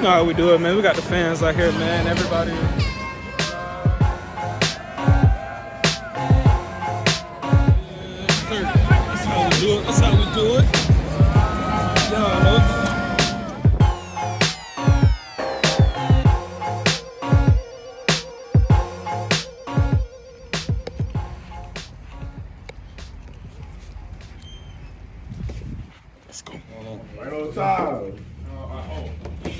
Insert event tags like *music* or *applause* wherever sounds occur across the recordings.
You know how we do it, man. We got the fans out here, man. Everybody. That's how we do it. That's how we do it. Let's go. Right on time.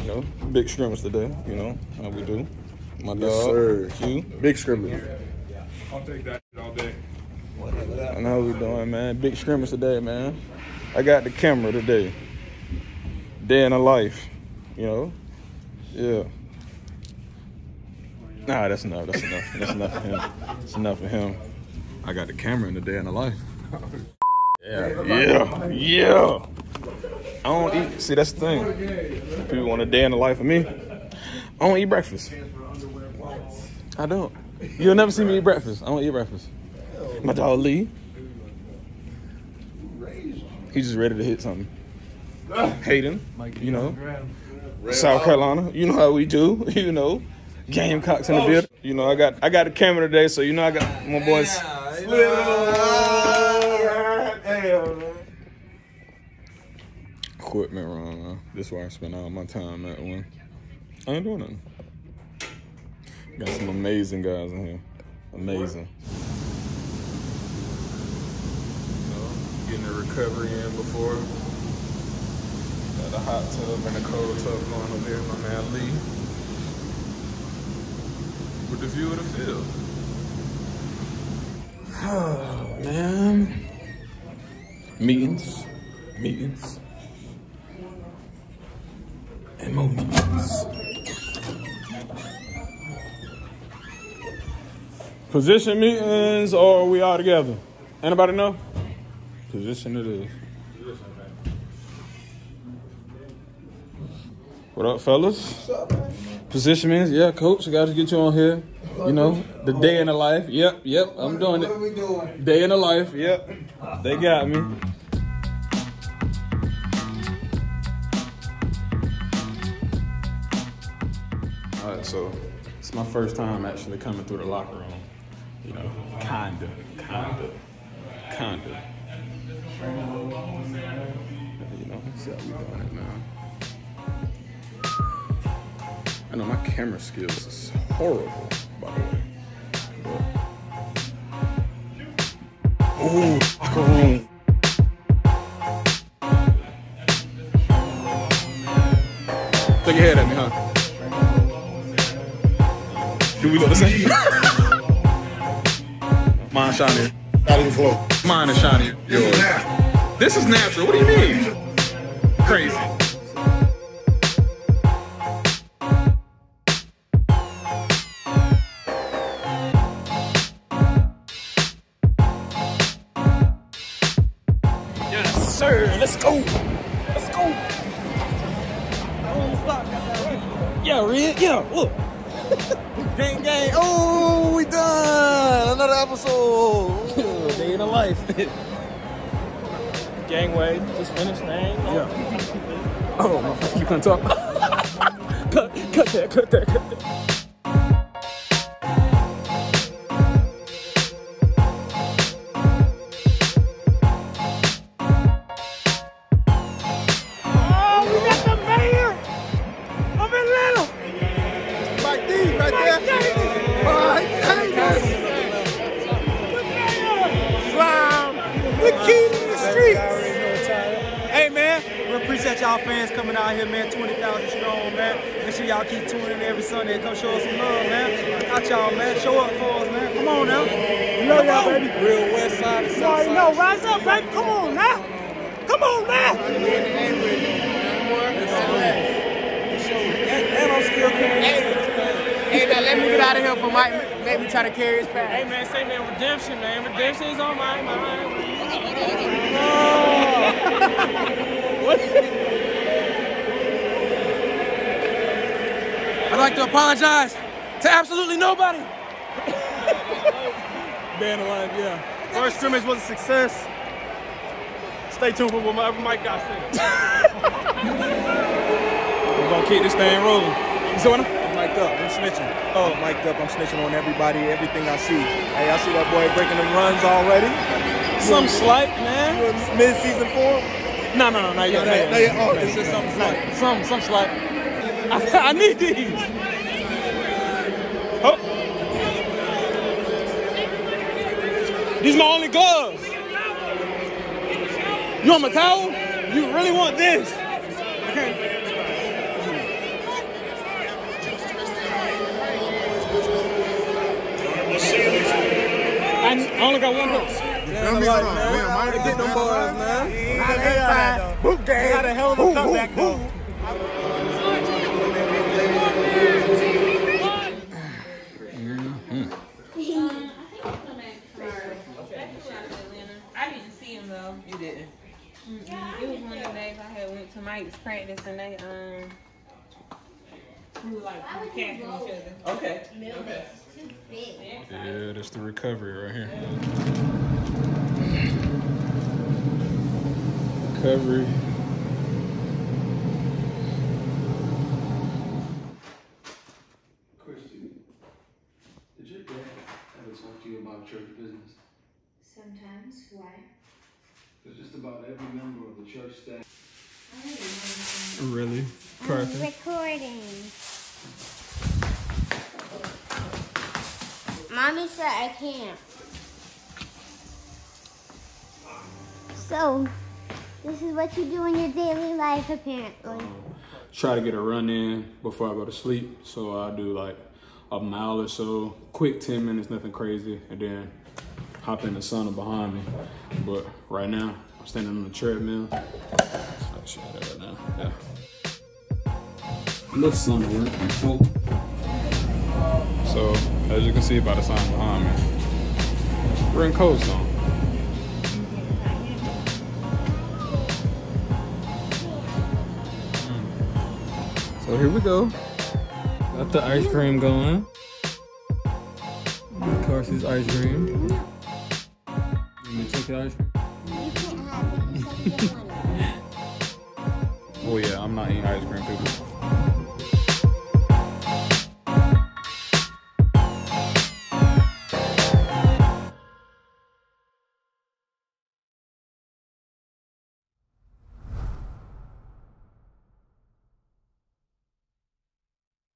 You know, big scrimmage today. You know how we do. My dog, sir. Q. Big scrimmage. I'll take that all day. I know how we doing, man. Big scrimmage today, man. I got the camera today. Day in a life, you know. Yeah. Nah, that's enough. That's enough. That's enough for him. That's enough for him. I got the camera in the day in the life. *laughs* Yeah, yeah, yeah. I don't eat. See, that's the thing. People want a day in the life of me. I don't eat breakfast. I don't. You'll never see me eat breakfast. I don't eat breakfast. My dog Lee. He's just ready to hit something. Hayden, you know. South Carolina, you know how we do. *laughs* You know, Gamecocks in the building. You know, I got I got a camera today, so you know I got my boys. Equipment wrong. This is where I spend all my time at one. I ain't doing nothing. Got some amazing guys in here. Amazing. You know, getting the recovery in before. Got a hot tub and a cold tub going over here, my man Lee. With the view of the field. Oh, *sighs* man. Meetings. Meetings. And more meetings. Position meetings or are we all together? Anybody know? Position it is. What up, fellas? Position meetings, yeah, coach. I got to get you on here. You know, the day in the life. Yep, yep, I'm doing What are we it. doing? Day in the life. Yep, they got me. So it's my first time actually coming through the locker room. You know, kinda, kinda, kinda. You know, see how we doing it now. I know my camera skills is horrible, by the way. Ooh, locker room. Mine shiny. Not even close. Mine is shiny. Yours. This is natural. What do you mean? Crazy. Yes, sir. Let's go. Let's go. Yeah, Red. Yeah, look. *laughs* Gang, gang. Oh, we done. Another episode. *laughs* Day in the life. *laughs* Gangway just finished, man. Yeah. Oh, my- *laughs* you can't talk. cut, cut that, cut that, cut that. Y'all fans coming out here, man. 20,000 strong, man. Make sure y'all keep tuning in every Sunday. Come show us some love, man. Got y'all, man. Show up for us, man. Come on now. We love y'all, baby. Real West Side and South Side. No, rise up, baby. Come on now. Come on now. And I'm still carrying. Hey, now let me get out of here for Mike. Make me try to carry his pass. Hey, man, say, man, redemption, man. Redemption is on my mind. I'd *laughs* like to apologize to absolutely nobody. *laughs* Band alive, yeah. First scrimmage was a success. Stay tuned for whatever Mike got said. *laughs* We're gonna keep this thing rolling. You see what I'm? I'm mic'd up. I'm snitching. Oh, I'm mic'd up. I'm snitching on everybody, everything I see. Hey, I see that boy breaking them runs already. Some slight, man. You in mid-season form? No, no, no, not yet. No, not no, yet. no, oh, it's just something slight. Some, some slight. I, *laughs* I need these. Oh. These my only gloves. You want my towel? You really want this? Okay. I, I only got one pair. Feel me? Hold on. Man, might Get them boys, man. man. Boot They had a hell of a comeback, though. I didn't see him though. You didn't. Mm-mm. It was one of the days I had went to Mike's practice and they um we were like casting each other. Okay. Yeah, that's the recovery right here. Recovery. Christy, did your dad ever talk to you about church business? Sometimes. Why? Because just about every member of the church staff Really? I'm recording. Mommy said I can't. So, this is what you do in your daily life, apparently. Try to get a run in before I go to sleep. So I do like a mile or so, quick 10 minutes, nothing crazy, and then hop in the sauna behind me. But right now, I'm standing on the treadmill. I'll show you that right now. Yeah. Little sauna work and folk. So, as you can see by the sign behind me, we're in Cold zone. Hmm. So here we go. Got the ice cream going. Carsey's ice cream. You me take the ice cream? You can't have it. You said you wanted it. Oh yeah, I'm not eating ice cream, people.